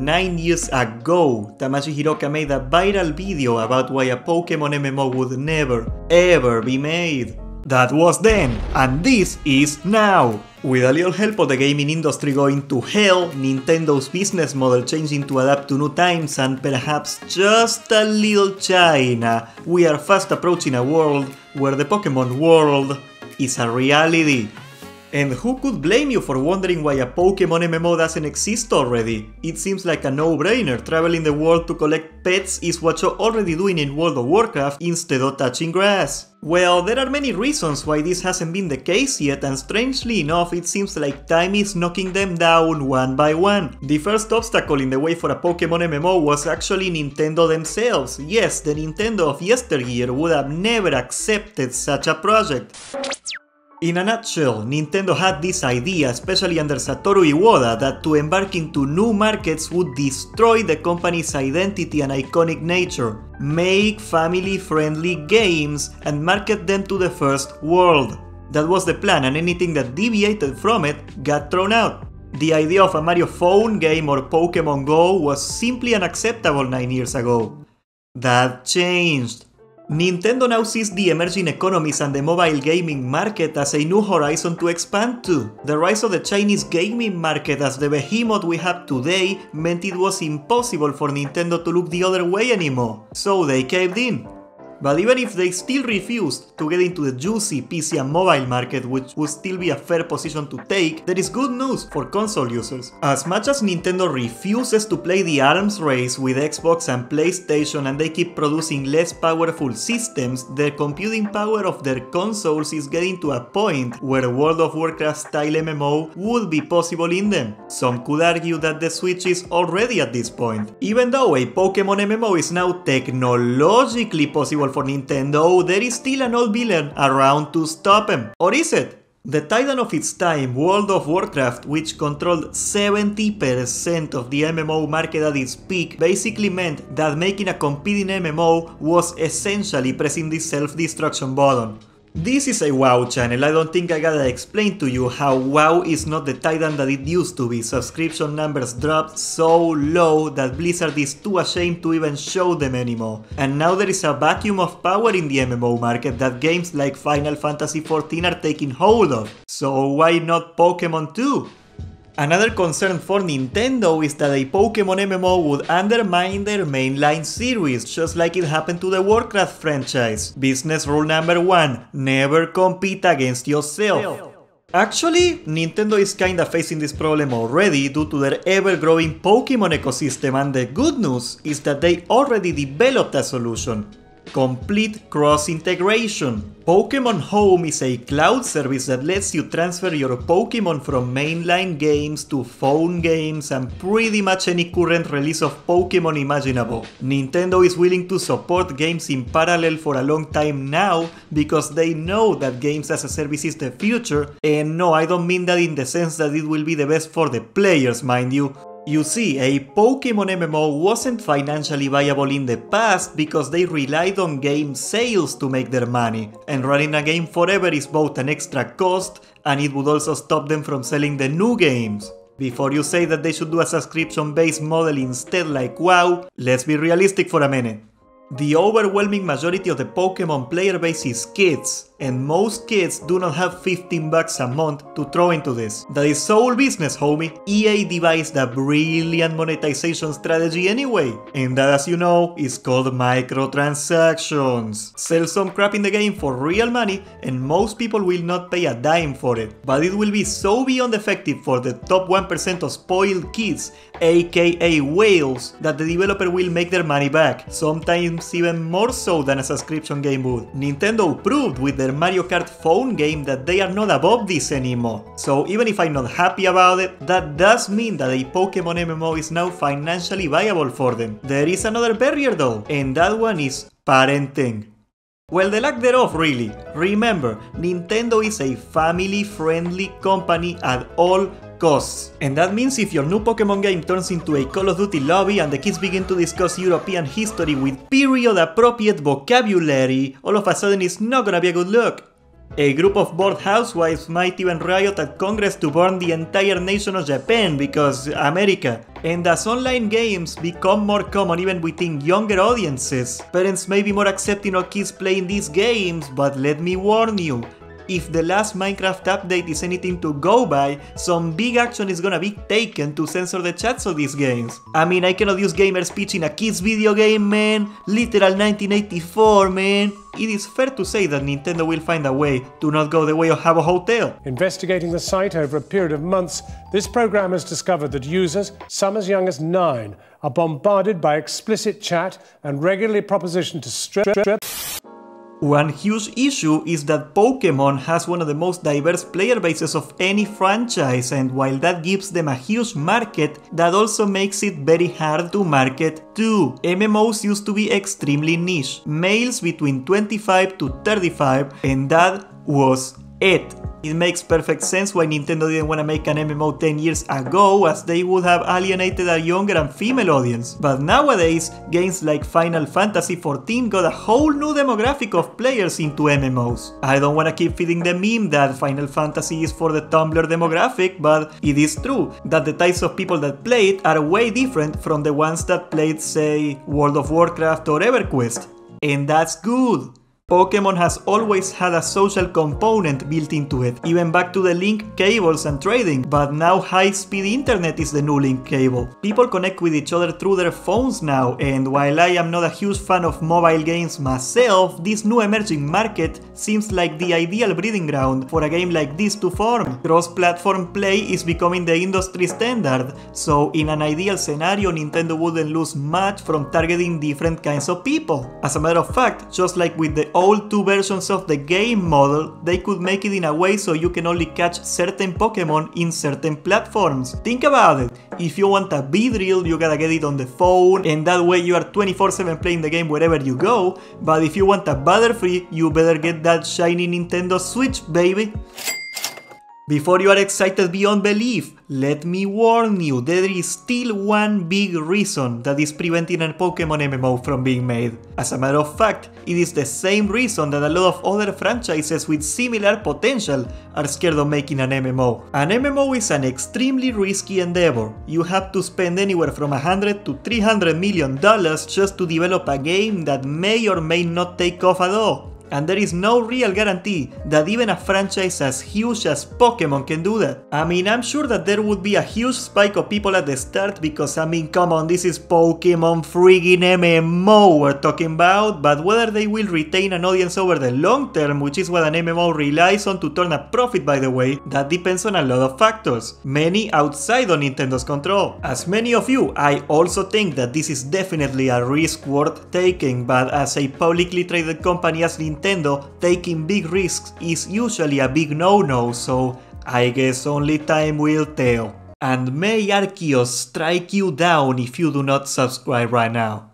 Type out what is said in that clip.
Nine years ago, Tamashii Hiroka made a viral video about why a Pokemon MMO would never, ever be made. That was then, and this is now. With a little help of the gaming industry going to hell, Nintendo's business model changing to adapt to new times, and perhaps just a little China, we are fast approaching a world where the Pokemon world is a reality. And who could blame you for wondering why a Pokemon MMO doesn't exist already? It seems like a no-brainer, traveling the world to collect pets is what you're already doing in World of Warcraft instead of touching grass. Well, there are many reasons why this hasn't been the case yet, and strangely enough, it seems like time is knocking them down one by one. The first obstacle in the way for a Pokemon MMO was actually Nintendo themselves. Yes, the Nintendo of yesteryear would have never accepted such a project. In a nutshell, Nintendo had this idea, especially under Satoru Iwata, that to embark into new markets would destroy the company's identity and iconic nature, make family-friendly games, and market them to the first world. That was the plan, and anything that deviated from it got thrown out. The idea of a Mario phone game or Pokemon Go was simply unacceptable 9 years ago. That changed. Nintendo now sees the emerging economies and the mobile gaming market as a new horizon to expand to. The rise of the Chinese gaming market as the behemoth we have today meant it was impossible for Nintendo to look the other way anymore, so they caved in. But even if they still refused to get into the juicy PC and mobile market, which would still be a fair position to take, there is good news for console users. As much as Nintendo refuses to play the arms race with Xbox and PlayStation and they keep producing less powerful systems, the computing power of their consoles is getting to a point where World of Warcraft style MMO would be possible in them. Some could argue that the Switch is already at this point. Even though a Pokemon MMO is now technologically possible for Nintendo, there is still an old villain around to stop him. Or is it? The titan of its time, World of Warcraft, which controlled 70% of the MMO market at its peak, basically meant that making a competing MMO was essentially pressing the self-destruction button. This is a WoW channel, I don't think I gotta explain to you how WoW is not the titan that it used to be. Subscription numbers dropped so low that Blizzard is too ashamed to even show them anymore. And now there is a vacuum of power in the MMO market that games like Final Fantasy XIV are taking hold of. So why not Pokemon too? Another concern for Nintendo is that a Pokemon MMO would undermine their mainline series, just like it happened to the Warcraft franchise. Business rule number one, never compete against yourself. Actually, Nintendo is kinda facing this problem already due to their ever-growing Pokemon ecosystem and the good news is that they already developed a solution. Complete cross-integration. Pokemon Home is a cloud service that lets you transfer your Pokemon from mainline games to phone games and pretty much any current release of Pokemon imaginable. Nintendo is willing to support games in parallel for a long time now because they know that games as a service is the future and no I don't mean that in the sense that it will be the best for the players mind you, you see, a Pokemon MMO wasn't financially viable in the past because they relied on game sales to make their money, and running a game forever is both an extra cost and it would also stop them from selling the new games. Before you say that they should do a subscription based model instead like WoW, let's be realistic for a minute. The overwhelming majority of the Pokemon player base is kids, and most kids do not have 15 bucks a month to throw into this. That is soul business, homie. EA devised a brilliant monetization strategy anyway, and that as you know is called microtransactions. Sell some crap in the game for real money and most people will not pay a dime for it, but it will be so beyond effective for the top 1% of spoiled kids, aka whales, that the developer will make their money back, sometimes even more so than a subscription game would. Nintendo proved with their Mario Kart phone game that they are not above this anymore. So even if I'm not happy about it, that does mean that a Pokemon MMO is now financially viable for them. There is another barrier though, and that one is parenting. Well, the lack thereof, really. Remember, Nintendo is a family-friendly company at all costs. And that means if your new Pokemon game turns into a Call of Duty lobby and the kids begin to discuss European history with period appropriate vocabulary, all of a sudden it's not gonna be a good look. A group of bored housewives might even riot at Congress to burn the entire nation of Japan because America. And as online games become more common even within younger audiences, parents may be more accepting of kids playing these games, but let me warn you, if the last Minecraft update is anything to go by, some big action is gonna be taken to censor the chats of these games. I mean, I cannot use gamer speech in a kid's video game, man. Literal 1984, man. It is fair to say that Nintendo will find a way to not go the way of Habbo Hotel. Investigating the site over a period of months, this program has discovered that users, some as young as nine, are bombarded by explicit chat and regularly propositioned to strip. strip one huge issue is that Pokemon has one of the most diverse player bases of any franchise and while that gives them a huge market, that also makes it very hard to market too. MMOs used to be extremely niche, males between 25 to 35 and that was it. It makes perfect sense why Nintendo didn't want to make an MMO 10 years ago as they would have alienated a younger and female audience. But nowadays, games like Final Fantasy XIV got a whole new demographic of players into MMOs. I don't want to keep feeding the meme that Final Fantasy is for the Tumblr demographic, but it is true that the types of people that play it are way different from the ones that played say World of Warcraft or EverQuest. And that's good. Pokemon has always had a social component built into it, even back to the link cables and trading, but now high-speed internet is the new link cable. People connect with each other through their phones now, and while I am not a huge fan of mobile games myself, this new emerging market seems like the ideal breeding ground for a game like this to form. Cross-platform play is becoming the industry standard, so in an ideal scenario Nintendo wouldn't lose much from targeting different kinds of people. As a matter of fact, just like with the old two versions of the game model, they could make it in a way so you can only catch certain Pokemon in certain platforms. Think about it, if you want a Beedrill, you gotta get it on the phone, and that way you are 24-7 playing the game wherever you go, but if you want a Butterfree, you better get that shiny Nintendo Switch, baby! Before you are excited beyond belief, let me warn you, there is still one big reason that is preventing a Pokemon MMO from being made. As a matter of fact, it is the same reason that a lot of other franchises with similar potential are scared of making an MMO. An MMO is an extremely risky endeavor. You have to spend anywhere from 100 to 300 million dollars just to develop a game that may or may not take off at all and there is no real guarantee that even a franchise as huge as Pokemon can do that. I mean, I'm sure that there would be a huge spike of people at the start because I mean, come on, this is Pokemon friggin' MMO we're talking about, but whether they will retain an audience over the long term, which is what an MMO relies on to turn a profit by the way, that depends on a lot of factors, many outside of Nintendo's control. As many of you, I also think that this is definitely a risk worth taking, but as a publicly traded company as Nintendo Nintendo, taking big risks is usually a big no-no, so I guess only time will tell. And may Arceus strike you down if you do not subscribe right now.